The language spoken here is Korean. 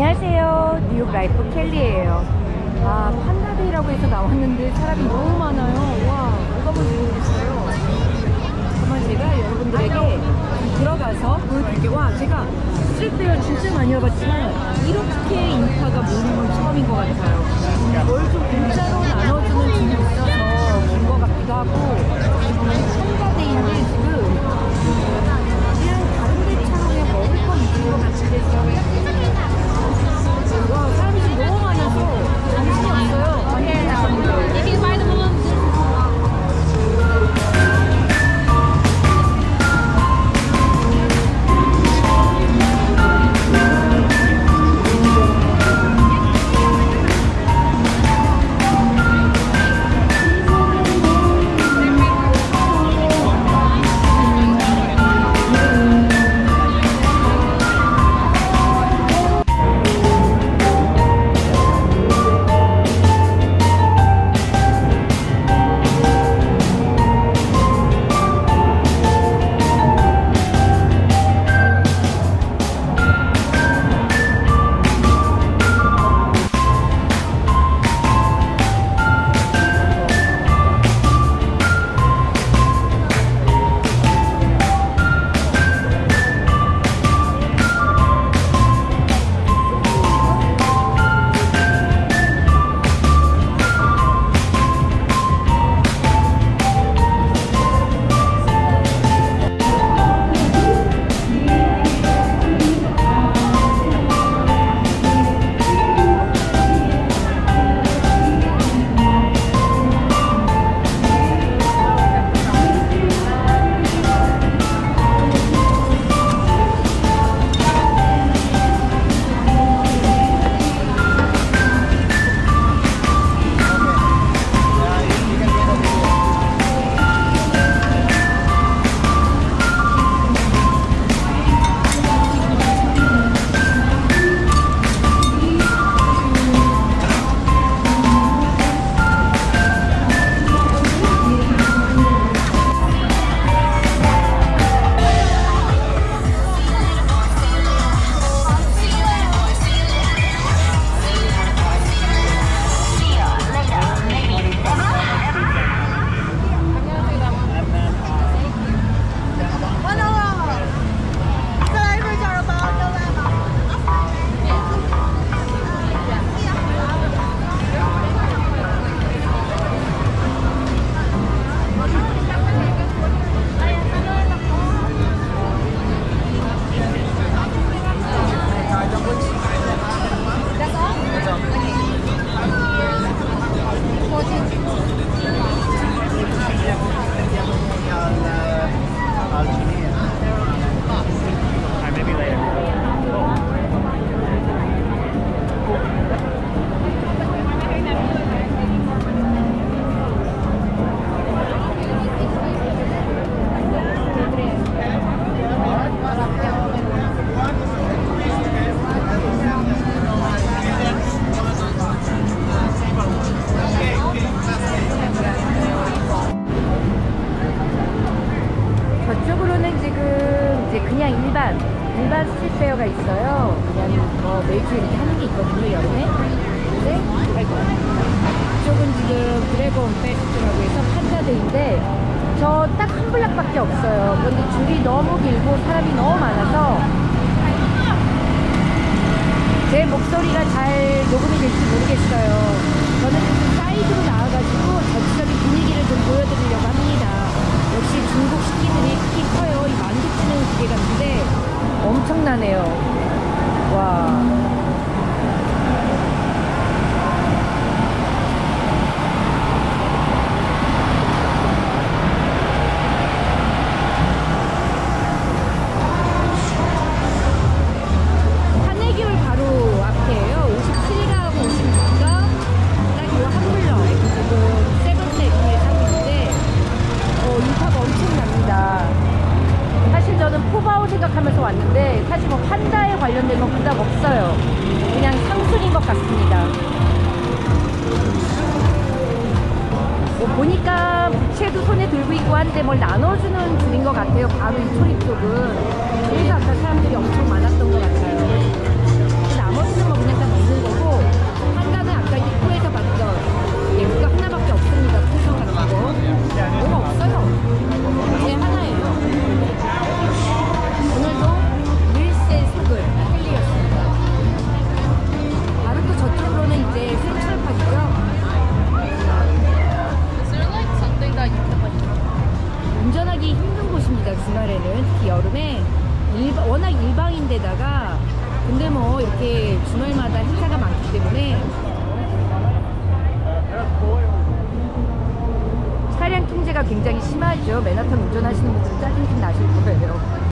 안녕하세요. 뉴욕 라이프 켈리예요. 아, 판다데이라고 해서 나왔는데 사람이 너무 많아요. 와, 누가 뭔지 모르겠어요. 한번 제가 여러분들에게 들어가서 보여드릴게요. 와, 제가 street fair 진짜 많이 와봤지만 이렇게 인파가 모이는 건 처음인 것 같아요. 뭘 좀 공짜로 나눠주는 집이 있어서 본것 같기도 하고 저쪽으로는 지금 이제 그냥 일반 일반 street fair가 있어요. 그냥 뭐 매주 이렇게 하는 게 있거든요 여름에. 근데 이쪽은 지금 Dragon Fest라고 해서 판자데인데 저 딱 한 block밖에 없어요. 그런데 줄이 너무 길고 사람이 너무 많아서 제 목소리가 잘 녹음이 될지 모르겠어요. 저는 좀 사이드로 나와가지고 전체적인 분위기를 좀 보여드리려고 합니다. 역시 중국 식기들이 키 커요. 이 만두 찌는 기계 같은데 엄청나네요. 생각하면서 왔는데 사실 뭐 판다에 관련된 건 그닥 없어요. 그냥 상술인 것 같습니다. 뭐 보니까 부채도 손에 들고 있고 한데 뭘 나눠주는 줄인 것 같아요. 바로 이 초리 쪽은. 그래서 아까 사람들이 엄청 많았던 것 같아요. 굉장히 심하죠. 맨하탄 운전하시는 분들은 짜증 좀 나실 거예요.